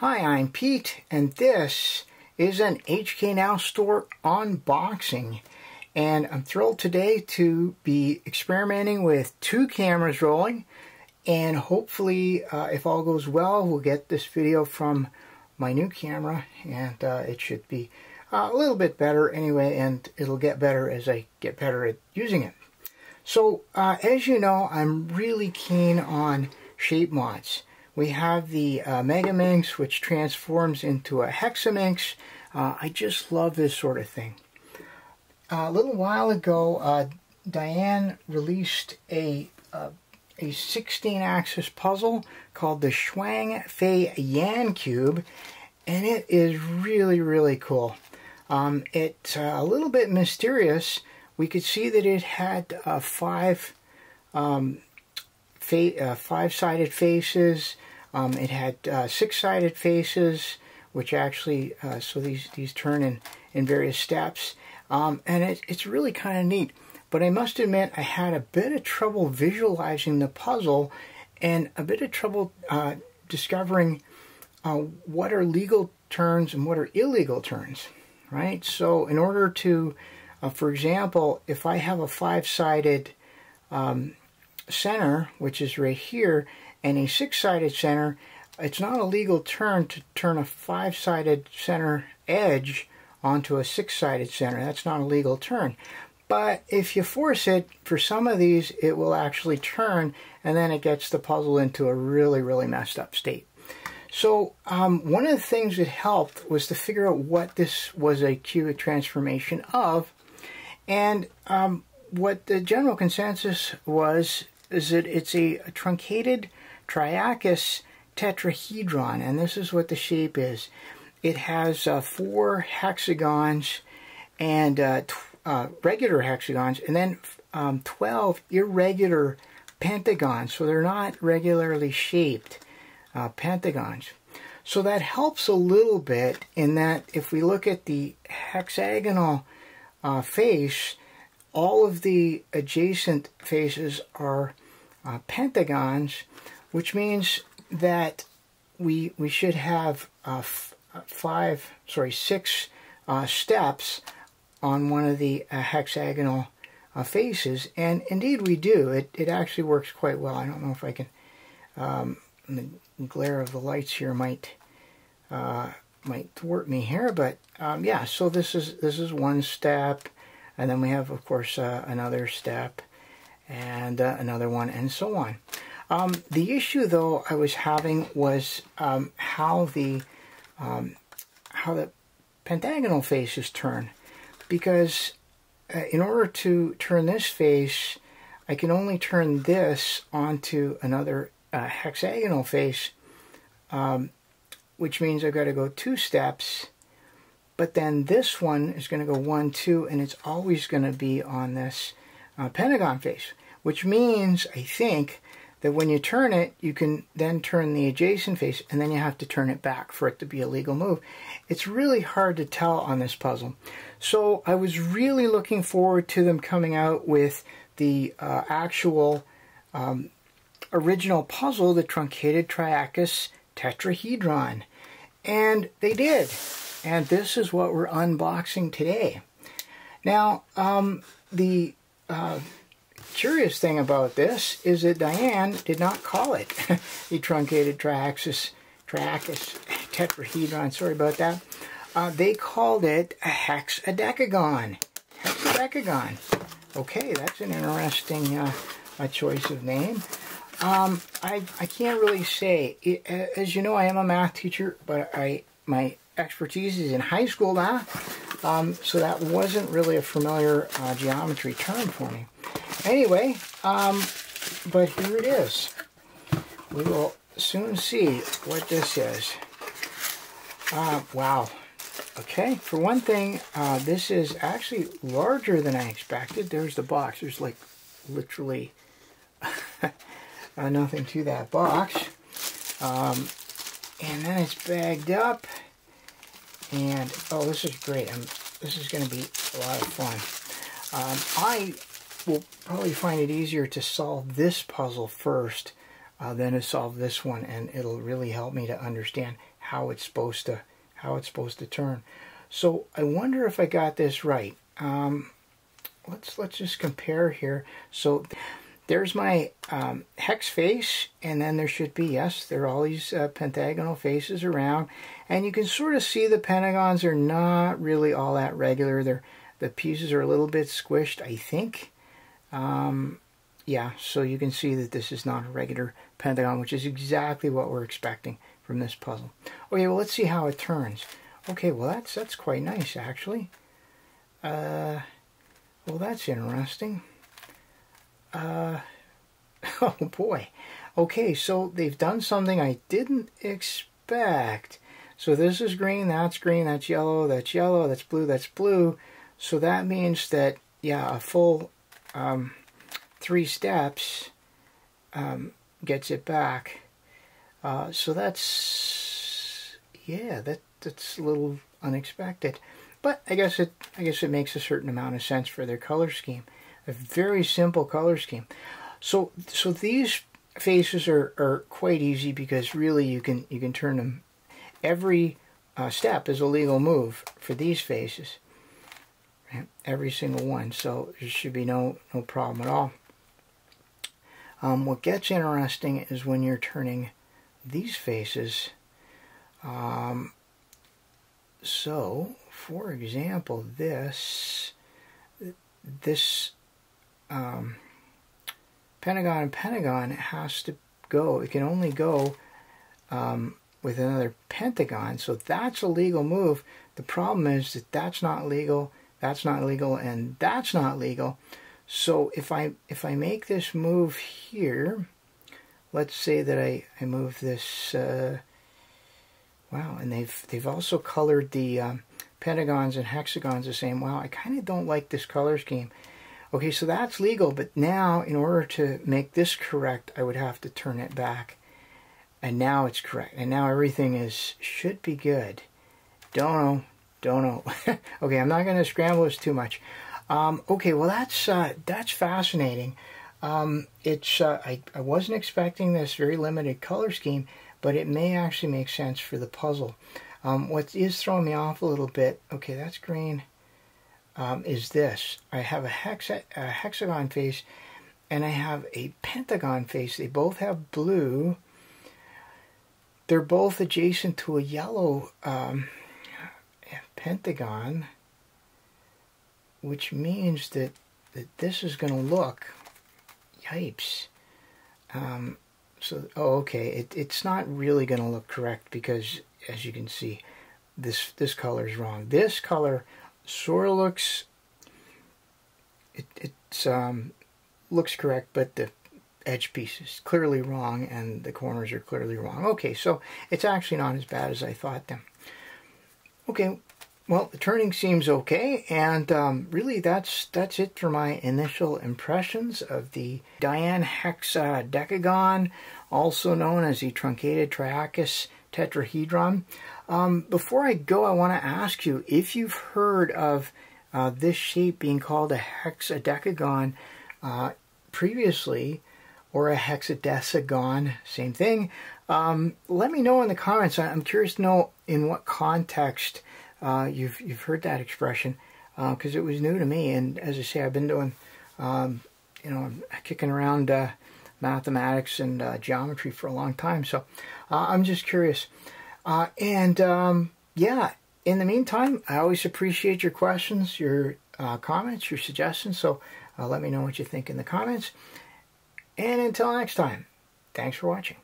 Hi, I'm Pete, and this is an HK Now Store unboxing. And I'm thrilled today to be experimenting with two cameras rolling. And hopefully, uh, if all goes well, we'll get this video from my new camera. And uh, it should be uh, a little bit better anyway, and it'll get better as I get better at using it. So, uh, as you know, I'm really keen on shape mods. We have the uh, Megaminx, which transforms into a Hexaminx. Uh, I just love this sort of thing. Uh, a little while ago, uh, Dayan released a uh, a 16-axis puzzle called the Shuang Fei Yan Cube, and it is really, really cool. Um, it's uh, a little bit mysterious. We could see that it had five um, uh, five-sided faces, um, it had uh, six-sided faces, which actually, uh, so these, these turn in, in various steps. Um, and it, it's really kind of neat. But I must admit, I had a bit of trouble visualizing the puzzle and a bit of trouble uh, discovering uh, what are legal turns and what are illegal turns, right? So in order to, uh, for example, if I have a five-sided um, center, which is right here, and a six-sided center, it's not a legal turn to turn a five-sided center edge onto a six-sided center. That's not a legal turn. But if you force it, for some of these, it will actually turn, and then it gets the puzzle into a really, really messed up state. So um, one of the things that helped was to figure out what this was a cubic transformation of. And um, what the general consensus was is that it's a, truncated triakis tetrahedron, and this is what the shape is. It has uh, four hexagons and uh, uh, regular hexagons, and then um, 12 irregular pentagons, so they're not regularly shaped uh, pentagons. So that helps a little bit in that if we look at the hexagonal uh, face, all of the adjacent faces are uh, pentagons, which means that we we should have uh, uh, five, sorry, six uh, steps on one of the uh, hexagonal uh, faces, and indeed we do. It it actually works quite well. I don't know if I can. Um, the glare of the lights here might might thwart me here, but um, yeah. So this is this is one step, and then we have, of course, another step and uh, another one, and so on. Um, the issue, though, I was having was um, how the um, how the pentagonal faces turn, because uh, in order to turn this face, I can only turn this onto another uh, hexagonal face, um, which means I've got to go two steps. But then this one is going to go one, two, and it's always going to be on this uh, pentagon face, which means, I think, that when you turn it, you can then turn the adjacent face, and then you have to turn it back for it to be a legal move. It's really hard to tell on this puzzle. So I was really looking forward to them coming out with the uh, actual um, original puzzle, the truncated triakis tetrahedron. And they did. And this is what we're unboxing today. Now, um, the uh, curious thing about this is that Dayan did not call it the truncated triaxis, triakis tetrahedron. Sorry about that. Uh, they called it a hexadecagon. Hexadecagon. Okay, that's an interesting uh, choice of name. Um, I, I can't really say. It, as you know, I am a math teacher, but I my expertise is in high school math, um, so that wasn't really a familiar uh, geometry term for me. Anyway, um, but here it is. We will soon see what this is. Uh, wow. Okay, for one thing, uh, this is actually larger than I expected. There's the box. There's like literally uh, nothing to that box. Um, and then it's bagged up. And, oh, this is great. I'm, this is going to be a lot of fun. Um, I will probably find it easier to solve this puzzle first uh, then to solve this one, and it'll really help me to understand how it's supposed to how it's supposed to turn. So I wonder if I got this right. Um, let's let's just compare here. So there's my um, hex face, and then there should be, yes, there are all these uh, pentagonal faces around, and you can sort of see the pentagons are not really all that regular. They're, the pieces are a little bit squished, I think. Um, yeah, so you can see that this is not a regular pentagon, which is exactly what we're expecting from this puzzle. Okay, well, let's see how it turns. Okay, well, that's, that's quite nice, actually. Uh, well, that's interesting. Uh, oh boy. Okay, so they've done something I didn't expect. So this is green, that's green, that's yellow, that's yellow, that's blue, that's blue. So that means that, yeah, a full um, three steps um, gets it back. Uh, so that's, yeah, that that's a little unexpected. But I guess it I guess it makes a certain amount of sense for their color scheme. A very simple color scheme. So so these faces are, are quite easy because really you can you can turn them every uh, step is a legal move for these faces right? every single one so there should be no no problem at all um, what gets interesting is when you're turning these faces um, so for example this this um, pentagon and pentagon has to go. It can only go um, with another pentagon. So that's a legal move. The problem is that that's not legal, that's not legal, and that's not legal. So if I if I make this move here, let's say that I, I move this, uh, wow, and they've they've also colored the um, pentagons and hexagons the same. Wow, I kind of don't like this color scheme. Okay, so that's legal, but now in order to make this correct, I would have to turn it back. And now it's correct. And now everything is should be good. Don't know. Don't know. okay, I'm not going to scramble this too much. Um, okay, well that's uh, that's fascinating. Um, it's uh, I, I wasn't expecting this very limited color scheme, but it may actually make sense for the puzzle. Um, what is throwing me off a little bit, okay, that's green um, is this. I have a, hexa a hexagon face and I have a pentagon face. They both have blue. They're both adjacent to a yellow um, pentagon, which means that, that this is going to look, yipes. Um, so, oh, okay, it, it's not really going to look correct because, as you can see, this this color is wrong. This color sort of looks it it's um looks correct but the edge piece is clearly wrong and the corners are clearly wrong. Okay so it's actually not as bad as I thought then okay well the turning seems okay and um, really that's that's it for my initial impressions of the Dayan hexadecagon also known as the truncated triakis tetrahedron um, before I go, I want to ask you if you've heard of uh, this shape being called a hexadecagon uh, previously, or a hexadecagon, same thing. Um, let me know in the comments. I'm curious to know in what context uh, you've you've heard that expression because uh, it was new to me. And as I say, I've been doing, um, you know, kicking around uh, mathematics and uh, geometry for a long time. So I'm just curious. Uh, and um, yeah, in the meantime, I always appreciate your questions, your uh, comments, your suggestions. So uh, let me know what you think in the comments. And until next time, thanks for watching.